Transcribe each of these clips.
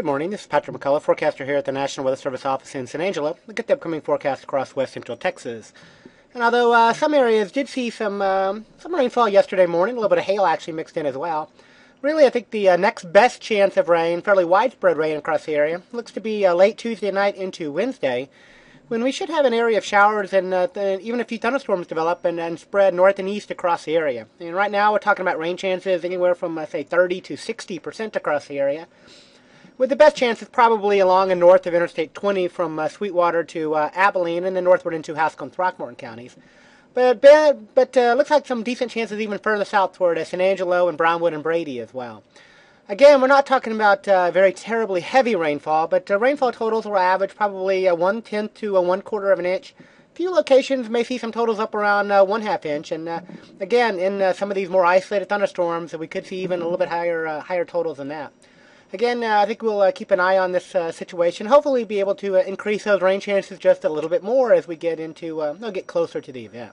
Good morning. This is Patrick McCullough, forecaster here at the National Weather Service office in San Angelo. Look at the upcoming forecast across west central Texas. And although uh, some areas did see some um, some rainfall yesterday morning, a little bit of hail actually mixed in as well. Really, I think the uh, next best chance of rain, fairly widespread rain across the area, looks to be uh, late Tuesday night into Wednesday, when we should have an area of showers and uh, even a few thunderstorms develop and, and spread north and east across the area. And right now, we're talking about rain chances anywhere from, uh, say, 30 to 60 percent across the area with the best chances probably along and north of Interstate 20 from uh, Sweetwater to uh, Abilene and then northward into Haskell and Throckmorton counties. But but uh, looks like some decent chances even further south toward uh, San Angelo and Brownwood and Brady as well. Again, we're not talking about uh, very terribly heavy rainfall, but uh, rainfall totals will average probably a one tenth to a one quarter of an inch. A few locations may see some totals up around uh, one half inch, and uh, again, in uh, some of these more isolated thunderstorms, we could see even a little bit higher uh, higher totals than that. Again, uh, I think we'll uh, keep an eye on this uh, situation. Hopefully, be able to uh, increase those rain chances just a little bit more as we get into, uh, get closer to the event.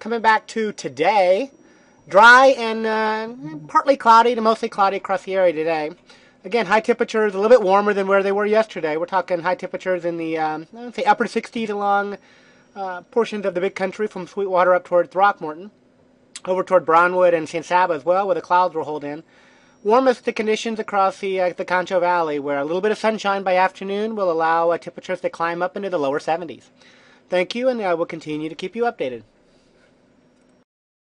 Coming back to today, dry and uh, partly cloudy to mostly cloudy across the area today. Again, high temperatures a little bit warmer than where they were yesterday. We're talking high temperatures in the um, say upper 60s along portions of the big country from Sweetwater up toward Throckmorton, over toward Brownwood and San Saba as well, where the clouds will hold in warmest the conditions across the, uh, the Concho Valley, where a little bit of sunshine by afternoon will allow uh, temperatures to climb up into the lower 70s. Thank you, and I will continue to keep you updated.